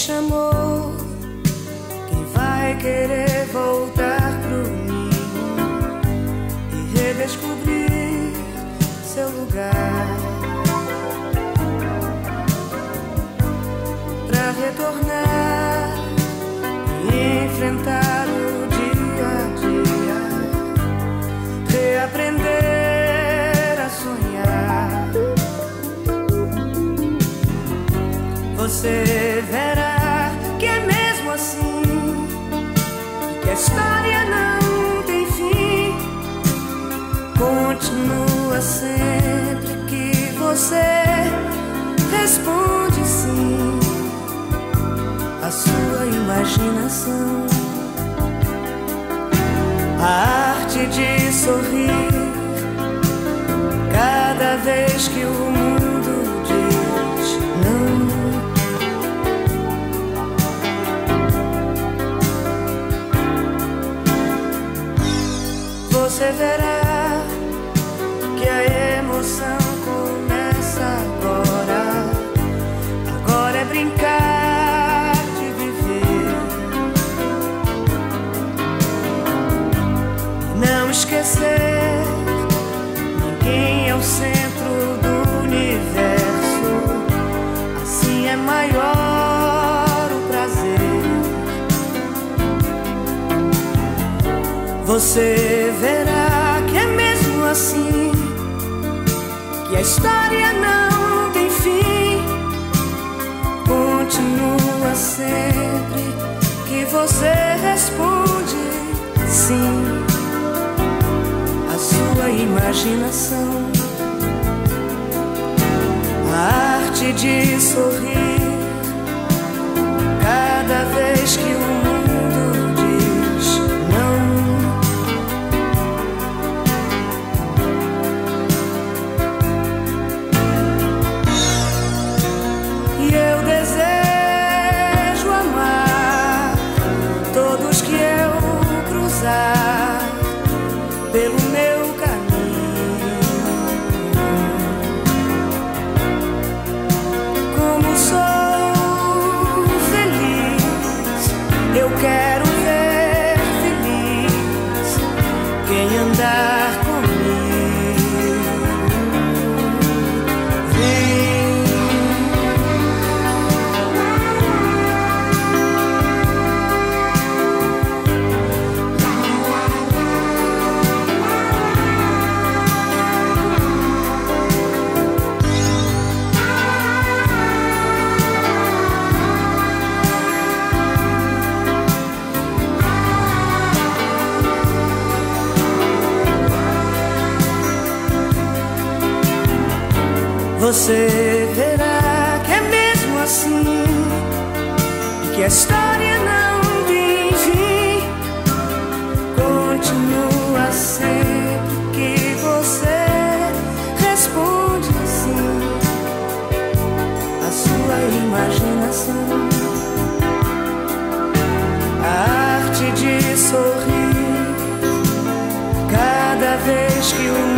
chamou. Quem vai querer voltar pro ninho e redescobrir seu lugar? Pra retornar e enfrentar Você verá que é mesmo assim, que a história não tem fim. Continua sempre que você responde sim a sua imaginação. A arte de sorrir cada vez que o Você verá que a emoção começa agora. Agora é brincar de viver. Não esquecer, ninguém é o centro do universo. Assim é maior prazer. Você verá assim, que a história não tem fim. Continua sempre que você responde sim a sua imaginação. A arte de sorrir Você verá que é mesmo assim Que a história não tem fim Continua sempre que você responde assim A sua imaginação. A arte de sorrir Cada vez que o